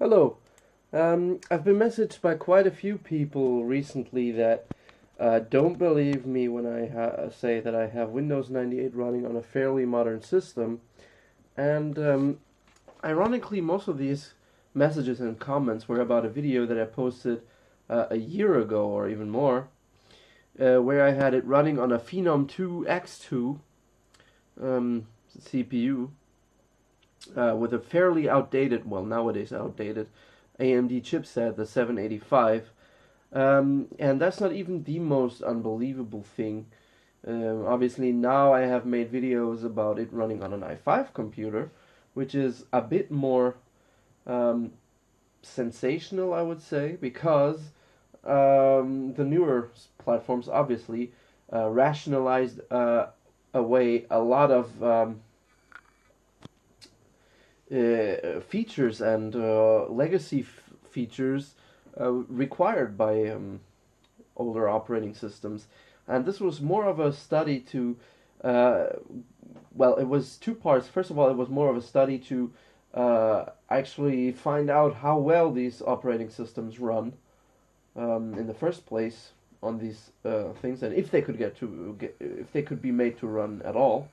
Hello. Um, I've been messaged by quite a few people recently that uh, don't believe me when I ha- say that I have Windows 98 running on a fairly modern system. And um, ironically, most of these messages and comments were about a video that I posted uh, a year ago or even more, uh, where I had it running on a Phenom 2 X2 um, CPU uh, with a fairly outdated, well, nowadays outdated, AMD chipset, the 785. Um, and that's not even the most unbelievable thing. Um, obviously, now I have made videos about it running on an i5 computer, which is a bit more um, sensational, I would say, because um, the newer platforms obviously uh, rationalized uh, away a lot of um, uh, features and uh, legacy features uh, required by um, older operating systems. And this was more of a study to, uh, well, it was two parts. First of all, it was more of a study to uh, actually find out how well these operating systems run um, in the first place on these uh, things, and if they could get to get, if they could be made to run at all.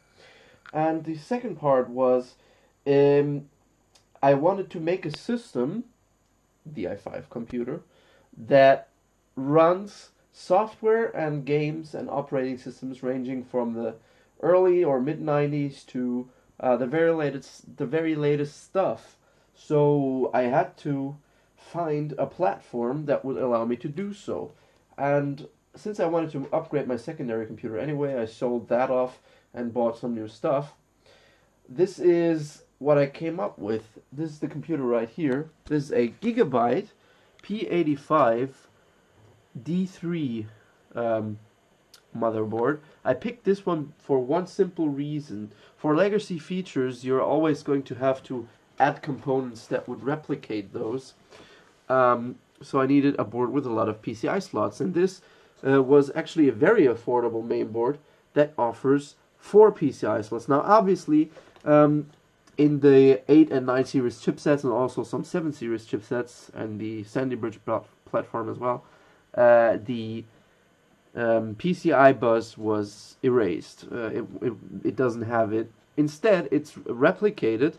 And the second part was um, I wanted to make a system, the i5 computer, that runs software and games and operating systems ranging from the early or mid 90s to uh, the very latest the very latest stuff. So I had to find a platform that would allow me to do so. And since I wanted to upgrade my secondary computer anyway, I sold that off and bought some new stuff. This is what I came up with. This is the computer right here. This is a Gigabyte P85 D3 um, motherboard. I picked this one for one simple reason. For legacy features, you're always going to have to add components that would replicate those. Um, so I needed a board with a lot of PCI slots, and this uh, was actually a very affordable mainboard that offers four PCI slots. Now, obviously, um, in the 8 and 9 series chipsets, and also some 7 series chipsets, and the Sandy Bridge platform as well, uh, the um, PCI bus was erased. Uh, it, it, it doesn't have it. Instead, it's replicated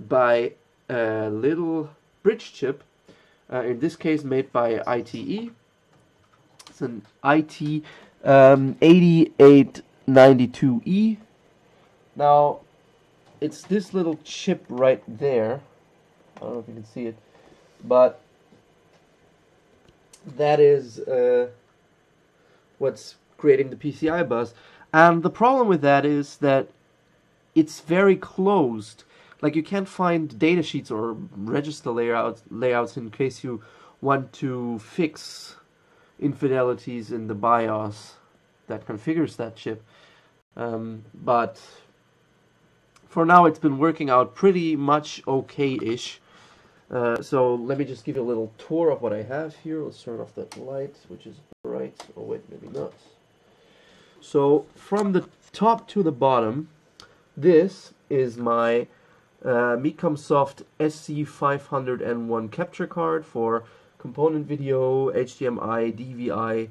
by a little bridge chip, uh, in this case made by ITE. It's an IT um, 8892E. Now, it's this little chip right there. I don't know if you can see it, but that is uh, what's creating the PCI bus. And the problem with that is that it's very closed. Like you can't find data sheets or register layouts layouts in case you want to fix infidelities in the BIOS that configures that chip. Um, but for now it's been working out pretty much okay-ish. Uh, so let me just give you a little tour of what I have here. Let's turn off that light, which is bright. Oh wait, maybe not. So from the top to the bottom, this is my uh, Micomsoft SC501 capture card for component video, HDMI, DVI,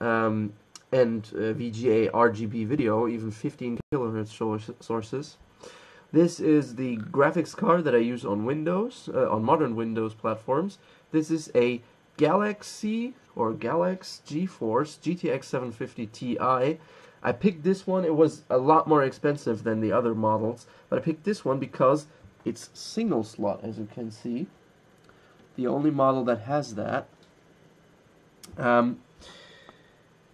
um, and uh, VGA RGB video, even 15 kilohertz sources. This is the graphics card that I use on Windows, uh, on modern Windows platforms. This is a Galaxy or Galax GeForce GTX 750 Ti. I picked this one. It was a lot more expensive than the other models, but I picked this one because it's single slot, as you can see. The only model that has that. Um,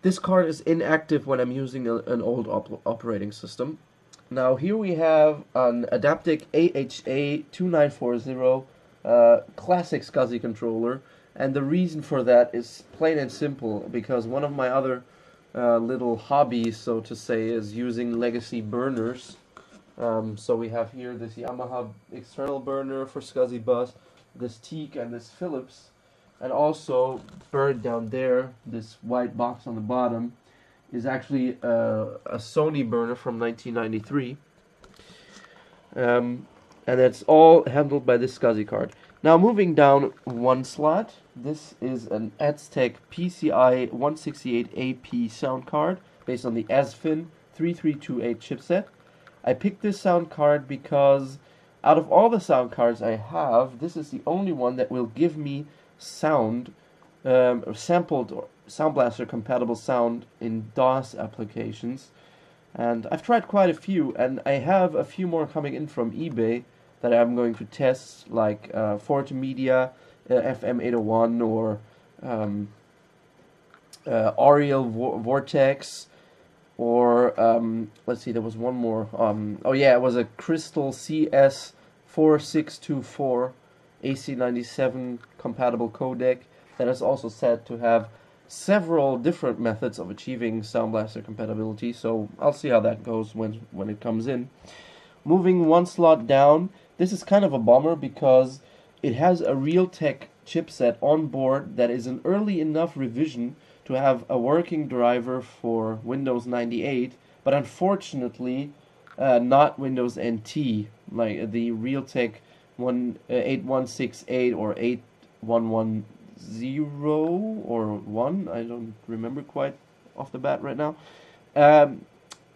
this card is inactive when I'm using a, an old op operating system. Now here we have an Adaptec AHA2940 uh, classic SCSI controller. And the reason for that is plain and simple because one of my other uh, little hobbies so to say is using legacy burners. Um, so we have here this Yamaha external burner for SCSI bus this TEAC and this Philips and also buried down there this white box on the bottom is actually uh, a Sony burner from 1993. Um, and it's all handled by this SCSI card. Now moving down one slot, this is an Aztech PCI 168AP sound card based on the ASFIN 3328 chipset. I picked this sound card because out of all the sound cards I have, this is the only one that will give me sound, um, sampled or Sound Blaster compatible sound in DOS applications. And I've tried quite a few, and I have a few more coming in from eBay that I'm going to test, like uh, Forte Media uh, FM801 or um, uh, Aureal Vo Vortex, or um, let's see, there was one more. Um, oh yeah, it was a Crystal CS4624 AC97 compatible codec that is also said to have several different methods of achieving Sound Blaster compatibility. So I'll see how that goes when when it comes in. Moving one slot down, this is kind of a bummer because it has a Realtek chipset on board that is an early enough revision to have a working driver for Windows 98, but unfortunately uh, not Windows NT, like the Realtek one, uh, 8168 or 8110 or 1, I don't remember quite off the bat right now. Um,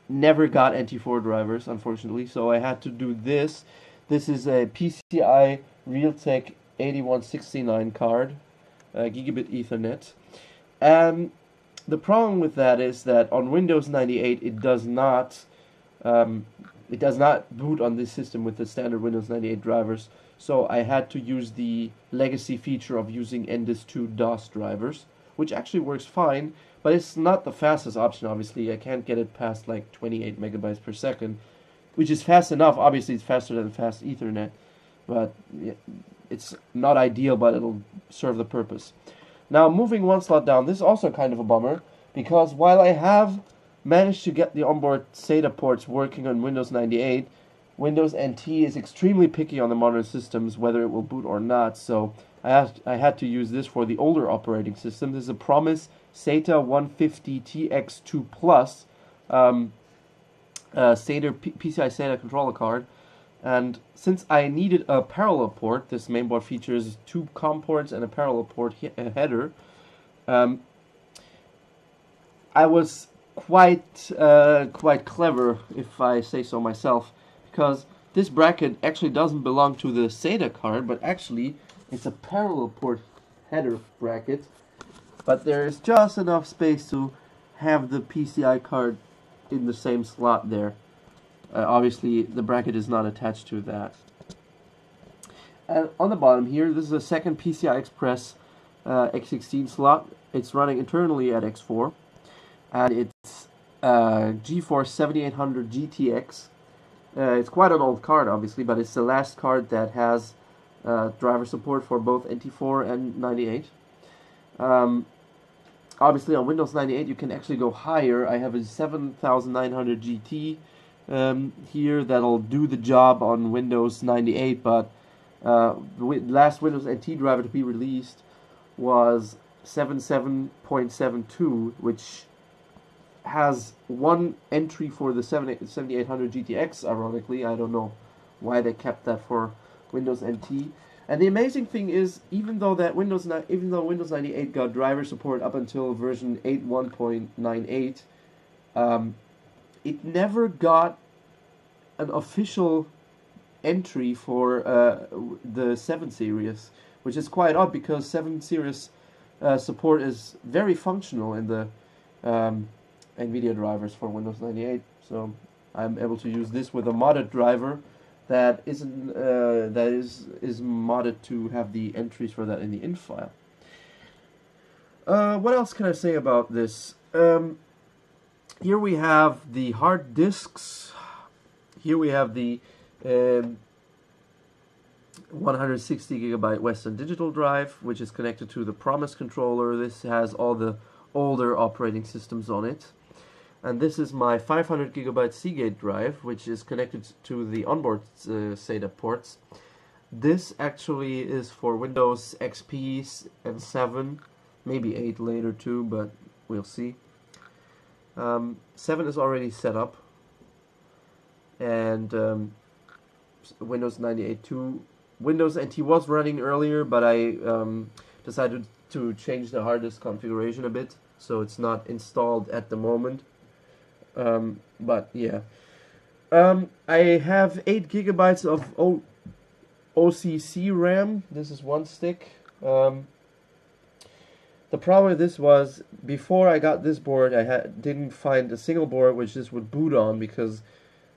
never got NT4 drivers, unfortunately, so I had to do this this is a PCI Realtek 8169 card, uh, gigabit Ethernet. And the problem with that is that on Windows 98 it does not um, it does not boot on this system with the standard Windows 98 drivers. So I had to use the legacy feature of using NDIS2 DOS drivers, which actually works fine, but it's not the fastest option. Obviously, I can't get it past like 28 megabytes per second which is fast enough. Obviously, it's faster than fast Ethernet, but it's not ideal, but it'll serve the purpose. Now, moving one slot down, this is also kind of a bummer because while I have managed to get the onboard SATA ports working on Windows 98, Windows NT is extremely picky on the modern systems whether it will boot or not. So I had, I had to use this for the older operating system. This is a Promise SATA 150 TX2 Plus. Um, uh, SATA PCI SATA controller card. And since I needed a parallel port, this mainboard features two COM ports and a parallel port he a header. Um, I was quite uh, quite clever, if I say so myself, because this bracket actually doesn't belong to the SATA card, but actually it's a parallel port header bracket. But there is just enough space to have the PCI card in the same slot there. Uh, obviously, the bracket is not attached to that. And on the bottom here, this is a second PCI Express uh, X16 slot. It's running internally at X4. And it's uh, GeForce 7800 GTX. Uh, it's quite an old card, obviously, but it's the last card that has uh, driver support for both NT4 and 98. Um, obviously on Windows 98 you can actually go higher. I have a 7900 GT um, here that'll do the job on Windows 98, but uh, the last Windows NT driver to be released was 77.72, which has one entry for the 7800 GTX, ironically. I don't know why they kept that for Windows NT. And the amazing thing is, even though that Windows, even though Windows 98 got driver support up until version 8.1.98, um, it never got an official entry for uh, the 7 series, which is quite odd because 7 series uh, support is very functional in the um, NVIDIA drivers for Windows 98. So I'm able to use this with a modded driver that isn't uh, that is is modded to have the entries for that in the init file. Uh, what else can I say about this? Um, here we have the hard disks. Here we have the um, 160 gigabyte Western Digital drive, which is connected to the Promise controller. This has all the older operating systems on it and this is my 500 gigabyte Seagate drive which is connected to the onboard uh, SATA ports. This actually is for Windows XP and 7 maybe 8 later too but we'll see. Um, 7 is already set up. And um, Windows 98 2 Windows NT was running earlier, but I um, decided to change the hard disk configuration a bit, so it's not installed at the moment. Um, but yeah, um, I have eight gigabytes of o- OCZ RAM. This is one stick. Um, the problem with this was before I got this board, I had didn't find a single board which this would boot on because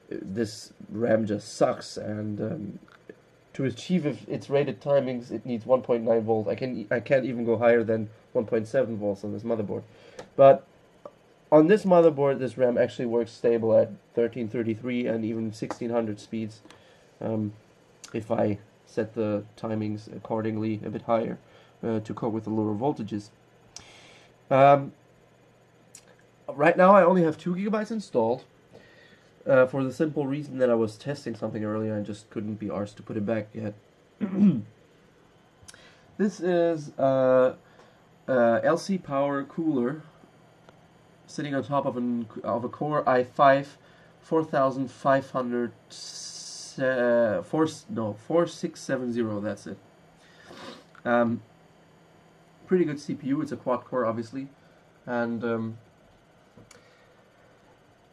this RAM just sucks and um, to achieve its rated timings it needs 1.9 volt. I can I can't even go higher than 1.7 volts on this motherboard, but on this motherboard this RAM actually works stable at 1333 and even 1600 speeds um, if I set the timings accordingly a bit higher uh, to cope with the lower voltages. Um, right now I only have 2 gigabytes installed uh, for the simple reason that I was testing something earlier and just couldn't be arsed to put it back yet. this is a, a, LC Power cooler sitting on top of, an, of a Core i5 4500 uh, four, no 4670 that's it um, pretty good CPU it's a quad core obviously and um,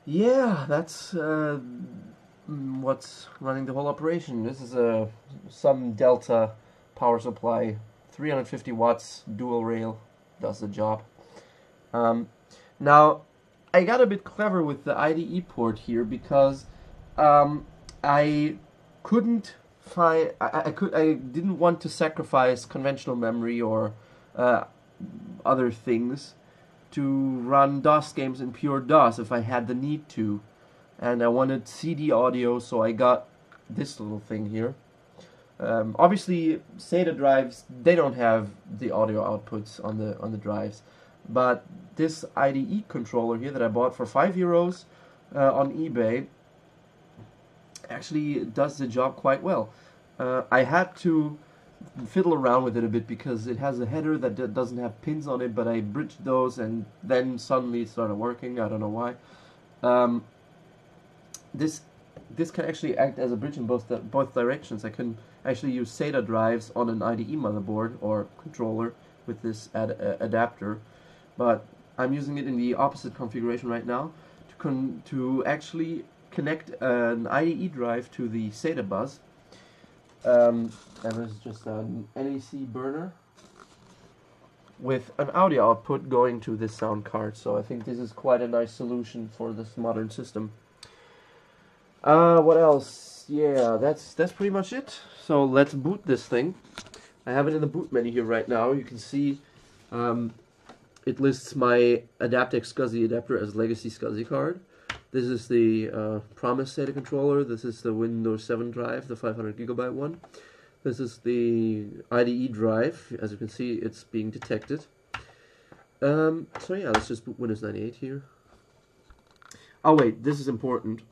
yeah, that's uh, mm, what's running the whole operation. This is a some Delta power supply, 350 watts, dual rail, does the job. Um, now, I got a bit clever with the IDE port here because um, I couldn't find, I, I, could, I didn't want to sacrifice conventional memory or uh, other things to run DOS games in pure DOS if I had the need to. And I wanted CD audio, so I got this little thing here. Um, obviously, SATA drives they don't have the audio outputs on the on the drives, but this IDE controller here that I bought for five euros uh, on eBay actually does the job quite well. Uh, I had to fiddle around with it a bit because it has a header that doesn't have pins on it, but I bridged those and then suddenly it started working. I don't know why. Um, this this can actually act as a bridge in both both directions. I can actually use SATA drives on an IDE motherboard or controller with this ad, uh, adapter, but I'm using it in the opposite configuration right now to to actually connect an IDE drive to the SATA bus um, and this is just an NEC burner with an audio output going to this sound card. So I think this is quite a nice solution for this modern system. Uh, what else? Yeah, that's that's pretty much it. So let's boot this thing. I have it in the boot menu here right now. You can see um, it lists my Adaptec SCSI adapter as legacy SCSI card. This is the uh, Promise SATA controller. This is the Windows 7 drive, the 500 gigabyte one. This is the IDE drive. As you can see, it's being detected. Um, so yeah, let's just put Windows 98 here. Oh wait, this is important.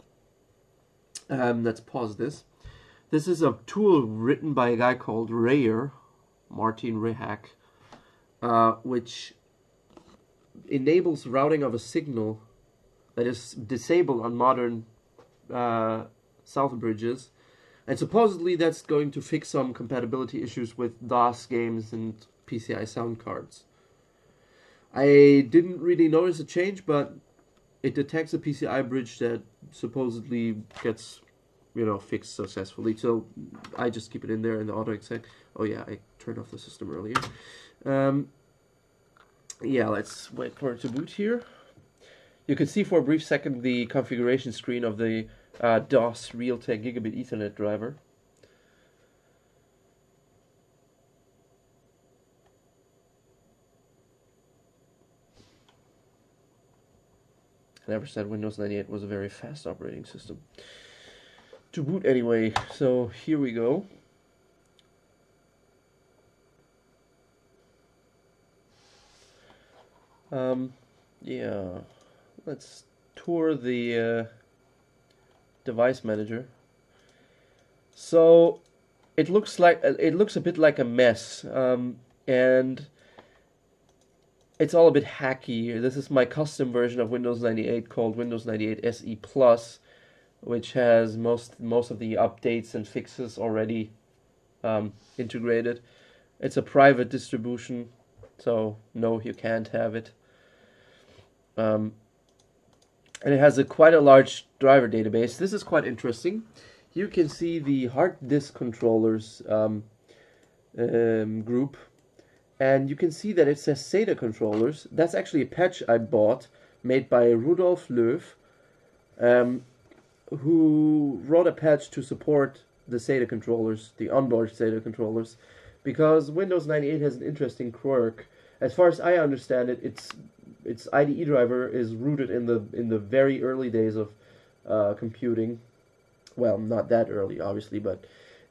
Um, let's pause this. This is a tool written by a guy called Rayer, Martin Rehak, uh, which enables routing of a signal that is disabled on modern uh, south bridges. And supposedly that's going to fix some compatibility issues with DOS games and PCI sound cards. I didn't really notice a change, but it detects a PCI bridge that supposedly gets, you know, fixed successfully. So I just keep it in there in the auto exec. Oh yeah, I turned off the system earlier. Um, yeah, let's wait for it to boot here. You can see for a brief second the configuration screen of the uh, DOS Realtek Gigabit Ethernet driver. Never said Windows 98 was a very fast operating system. To boot anyway, so here we go. Um, yeah let's tour the uh, device manager. So it looks like it looks a bit like a mess, um, and it's all a bit hacky. This is my custom version of Windows 98 called Windows 98 SE Plus, which has most most of the updates and fixes already um, integrated. It's a private distribution, so no, you can't have it. Um, and it has a quite a large driver database. This is quite interesting. You can see the hard disk controllers um, um, group, and you can see that it says SATA controllers. That's actually a patch I bought made by Rudolf Löw, um, who wrote a patch to support the SATA controllers, the onboard SATA controllers, because Windows 98 has an interesting quirk. As far as I understand it, its its IDE driver is rooted in the in the very early days of uh, computing. Well, not that early, obviously, but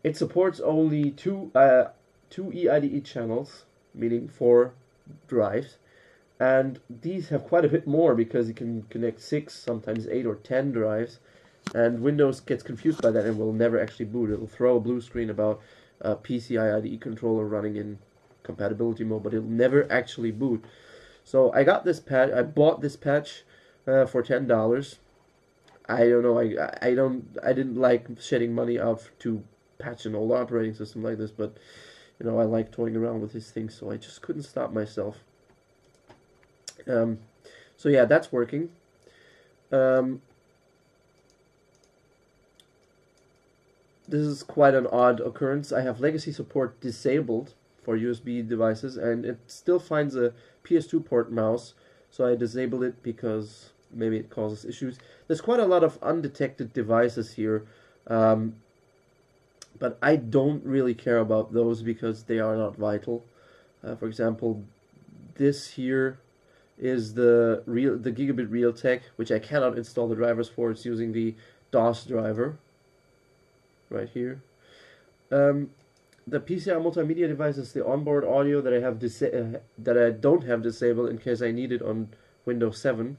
it supports only two uh, two eIDE channels, meaning four drives, and these have quite a bit more because you can connect six, sometimes eight or ten drives, and Windows gets confused by that and will never actually boot. It'll throw a blue screen about a PCI IDE controller running in compatibility mode, but it'll never actually boot. So I got this patch. I bought this patch uh, for ten dollars. I don't know. I I don't. I didn't like shedding money out to patch an old operating system like this, but you know I like toying around with these things, so I just couldn't stop myself. Um, so yeah, that's working. Um, this is quite an odd occurrence. I have legacy support disabled for USB devices, and it still finds a PS2 port mouse, so I disabled it because maybe it causes issues. There's quite a lot of undetected devices here, um, but I don't really care about those because they are not vital. Uh, for example, this here is the real the Gigabit Realtek, which I cannot install the drivers for. It's using the DOS driver right here. Um, the PCI multimedia device is the onboard audio that I have uh, that I don't have disabled in case I need it on Windows 7.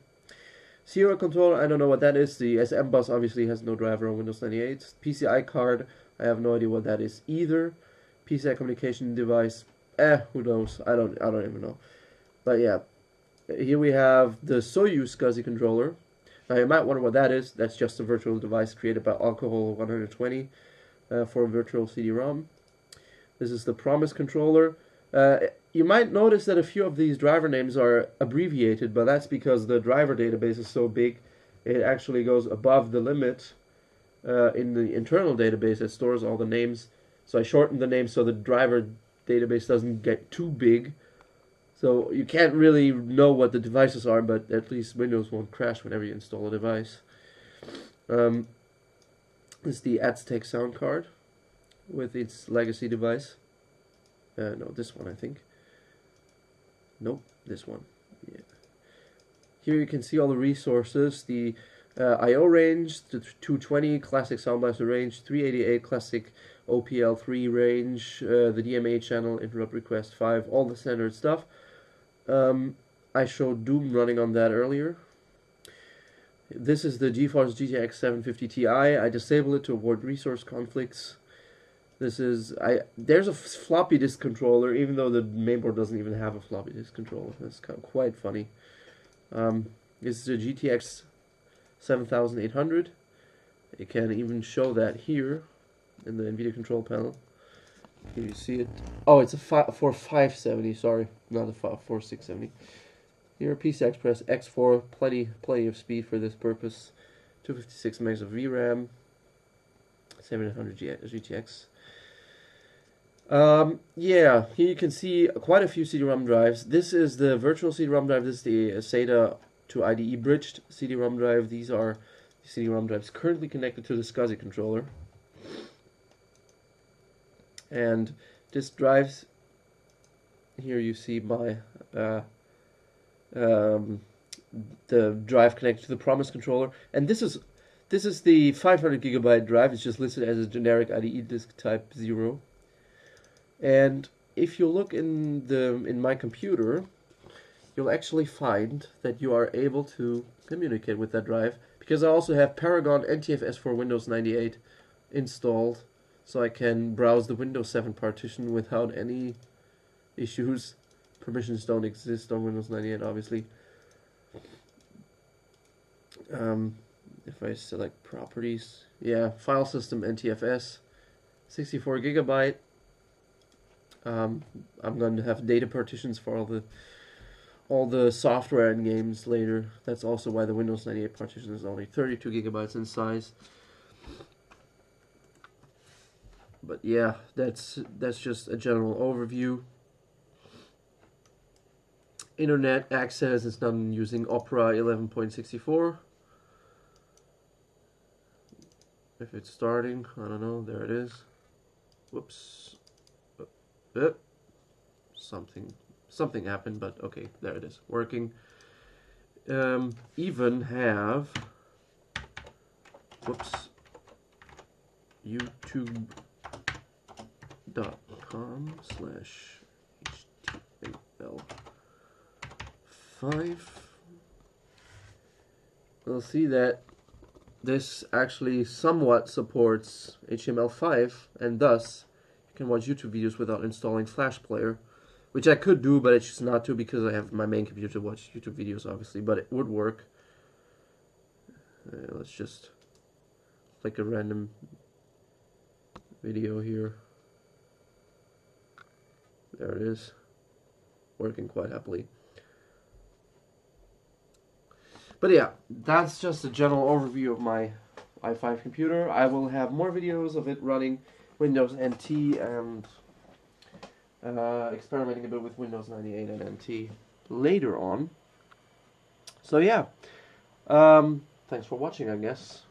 Serial controller, I don't know what that is. The SM bus obviously has no driver on Windows 98. PCI card, I have no idea what that is either. PCI communication device, eh, who knows? I don't, I don't even know. But yeah, here we have the Soyuz SCSI controller. Now you might wonder what that is. That's just a virtual device created by Alcohol 120 uh, for virtual CD-ROM. This is the Promise controller. Uh, you might notice that a few of these driver names are abbreviated, but that's because the driver database is so big, it actually goes above the limit uh, in the internal database that stores all the names. So I shortened the name so the driver database doesn't get too big. So you can't really know what the devices are, but at least Windows won't crash whenever you install a device. Um, this is the Aztech sound card with its legacy device. Uh, no, this one I think. Nope, this one. Yeah. Here you can see all the resources, the uh, I.O. range, the 220 classic Sound Blaster range, 388 classic OPL3 range, uh, the DMA channel, interrupt request 5, all the standard stuff. Um, I showed Doom running on that earlier. This is the GeForce GTX 750 Ti. I disabled it to avoid resource conflicts. This is I. There's a floppy disk controller, even though the mainboard doesn't even have a floppy disk controller. That's quite funny. Um, this is a GTX 7800. It can even show that here in the NVIDIA control panel. Here you see it. Oh, it's a five, for 570. Sorry, not a five, for 670. Here, a PCI Express X4, plenty, plenty of speed for this purpose. 256 megs of VRAM, 700 GTX. Um, yeah, here you can see quite a few CD-ROM drives. This is the virtual CD-ROM drive. This is the SATA to IDE bridged CD-ROM drive. These are CD-ROM drives currently connected to the SCSI controller. And this drives, here you see my, uh, um, the drive connected to the Promise controller. And this is this is the 500 gigabyte drive. It's just listed as a generic IDE disk type 0. And if you look in the in my computer, you'll actually find that you are able to communicate with that drive because I also have Paragon NTFS for Windows 98 installed so I can browse the Windows 7 partition without any issues. Permissions don't exist on Windows 98 obviously. Um, if I select properties, yeah, file system NTFS, 64 gigabyte, Um, I'm going to have data partitions for all the all the software and games later. That's also why the Windows 98 partition is only 32 gigabytes in size. But yeah, that's that's just a general overview. Internet access is done using Opera 11.64. If it's starting, I don't know, there it is. Whoops. Uh, something something happened, but okay, there it is, working. Um, even have whoops youtube.com slash html 5 we'll see that this actually somewhat supports HTML5 and thus you can watch YouTube videos without installing Flash Player which I could do but I choose not to because I have my main computer to watch YouTube videos obviously but it would work. Uh, let's just click a random video here. There it is. Working quite happily. But yeah, that's just a general overview of my i5 computer. I will have more videos of it running Windows NT and uh, experimenting a bit with Windows 98 and NT later on. So yeah, um, thanks for watching, I guess.